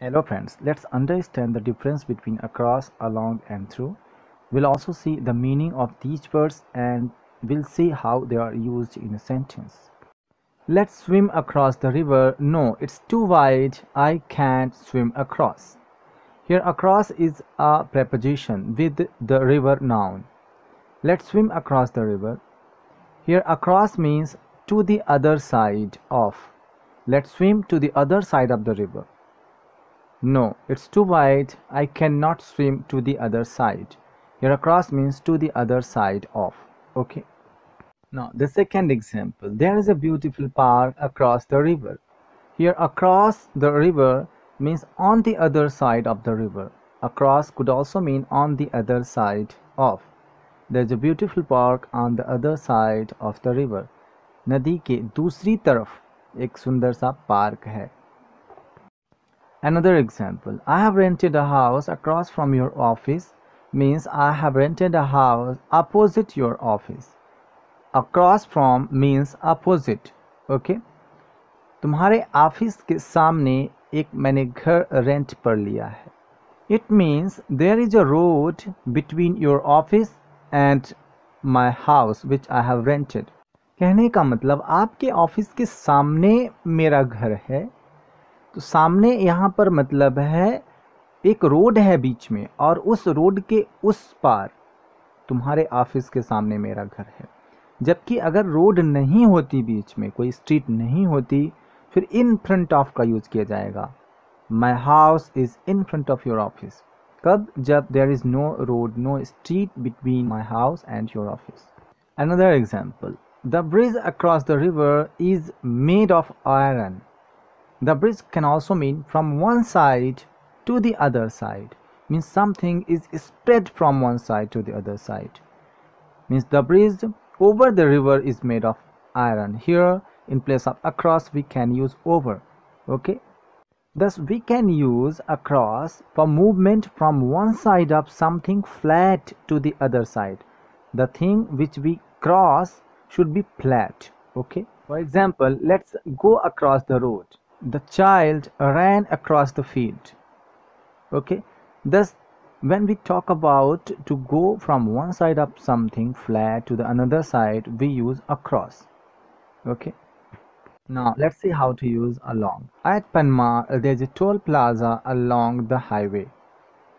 Hello friends, let's understand the difference between across, along and through. We'll also see the meaning of these words and we'll see how they are used in a sentence. Let's swim across the river. No, it's too wide. I can't swim across. Here across is a preposition with the river noun. Let's swim across the river. Here across means to the other side of. Let's swim to the other side of the river. No, it's too wide. I cannot swim to the other side. Here across means to the other side of. Okay. Now the second example. There is a beautiful park across the river. Here across the river means on the other side of the river. Across could also mean on the other side of. There's a beautiful park on the other side of the river. नदी के दूसरी तरफ एक सुंदर सा park है Another example I have rented a house across from your office means I have rented a house opposite your office. Across from means opposite. Okay? तुम्हारे office के सामने एक मैंने घर रेंट पर लिया है it means there is a road between your office and my house which I have rented कहने का मतलब आपके ऑफ़िस के सामने मेरा घर है तो सामने यहाँ पर मतलब है, एक रोड है बीच में और उस रोड के उस पार तुम्हारे ऑफ़िस के सामने मेरा घर है। जबकि अगर रोड नहीं होती बीच में, कोई स्ट्रीट नहीं होती, फिर इन फ्रंट ऑफ़ का यूज़ किया जाएगा। My house is in front of your office कब? जब there is no road no street between my house and your office another example the bridge across the river is made of iron The bridge can also mean from one side to the other side. Means something is spread from one side to the other side. Means the bridge over the river is made of iron. Here in place of across we can use over. Okay. Thus we can use across for movement from one side of something flat to the other side. The thing which we cross should be flat. Okay. For example, let's go across the road the child ran across the field okay thus when we talk about to go from one side of something flat to the another side we use across okay now let's see how to use along at panmar there's a toll plaza along the highway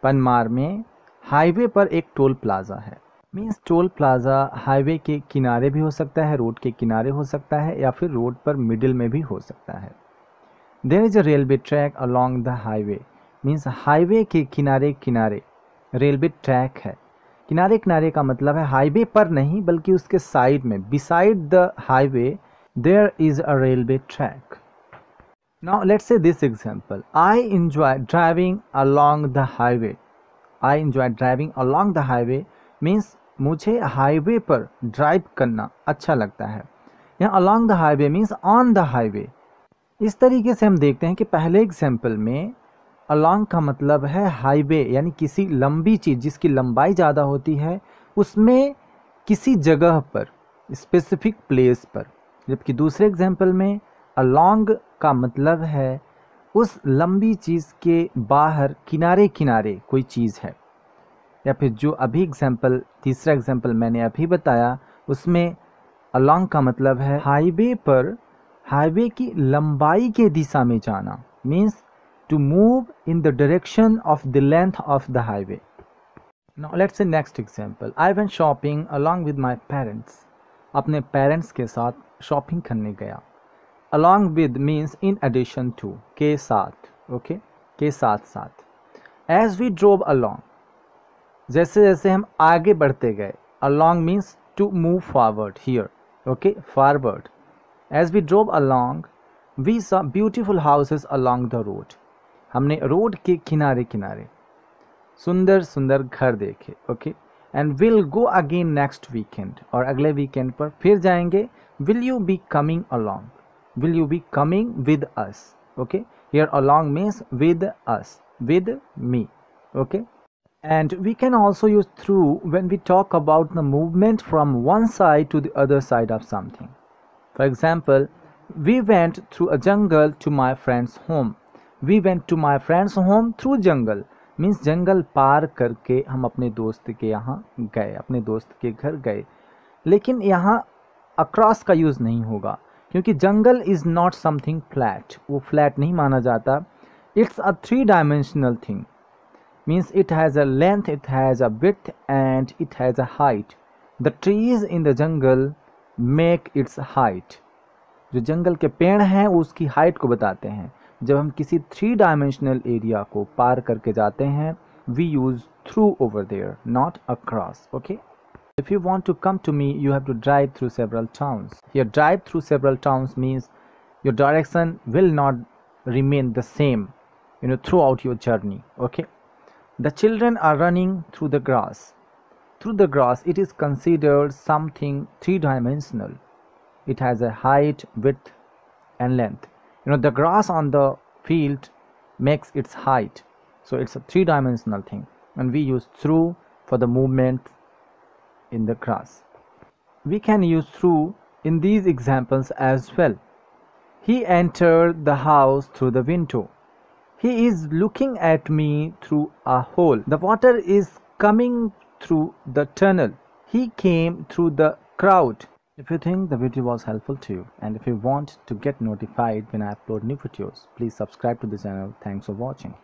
panmar में highway पर एक toll plaza है means toll plaza highway के किनारे भी हो सकता है रोड के किनारे हो सकता है या फिर रोड पर मिडिल में भी हो सकता है there is a railway track along the highway means highway के किनारे किनारे रेलवे ट्रैक है। किनारे किनारे का मतलब है हाईवे पर नहीं, बल्कि उसके साइड में beside the highway there is a railway track now let's say this example I enjoy driving along the highway I enjoy driving along the highway means मुझे हाईवे पर ड्राइव करना अच्छा लगता है। यहाँ along the highway means on the highway इस तरीके से हम देखते हैं कि पहले एग्ज़ाम्पल में अलॉन्ग का मतलब है हाईवे यानी किसी लंबी चीज़ जिसकी लंबाई ज़्यादा होती है, उसमें किसी जगह पर स्पेसिफिक प्लेस पर। जबकि दूसरे एग्ज़ाम्पल में अलॉन्ग का मतलब है उस लंबी चीज़ के बाहर किनारे किनारे कोई चीज़ है। या फिर जो अभी एग्ज़ाम्पल तीसरा एग्ज़ाम्पल मैंने अभी बताया, उसमें अलॉन्ग का मतलब है हाईवे पर हाईवे की लंबाई के दिशा में जाना means to move in the direction of the length of the highway now let's say next example I went shopping along with my parents अपने पेरेंट्स के साथ शॉपिंग करने गया। Along with means in addition to के साथ okay? के साथ साथ. एज वी ड्रोव अलॉन्ग जैसे जैसे हम आगे बढ़ते गए along means to move forward here okay forward As we drove along, we saw beautiful houses along the road. हमने रोड के किनारे किनारे सुंदर सुंदर घर देखे okay and will go again next weekend और अगले वीकेंड पर फिर जाएंगे will you be coming along will you be coming with us okay here along means with us with me okay and we can also use through when we talk about the movement from one side to the other side of something For example, we went through a jungle to my friend's home. We went to my friends home through jungle means जंगल पार करके हम अपने दोस्त के यहाँ गए अपने दोस्त के घर गए। लेकिन यहाँ अक्रॉस का यूज़ नहीं होगा क्योंकि jungle is not something flat वो फ्लैट नहीं माना जाता। It's a three dimensional thing means it has a length it has a width and it has a height the trees in the jungle make its height जो जंगल के पेड़ हैं उसकी हाइट को बताते हैं जब हम किसी थ्री डायमेंशनल एरिया को पार करके जाते हैं we use through over there not across okay If you want to come to me, you have to drive through several towns. Here, drive through several towns means your direction will not remain the same, you know, throughout your journey. Okay. The children are running through the grass. Through the grass, it is considered something three-dimensional. It has a height, width, and length. You know, the grass on the field makes its height. So it's a three-dimensional thing. And we use through for the movement in the grass. We can use through in these examples as well. He entered the house through the window. He is looking at me through a hole. The water is coming through the tunnel. He came through the crowd. If you think the video was helpful to you and if you want to get notified when I upload new videos, please subscribe to the channel. Thanks for watching.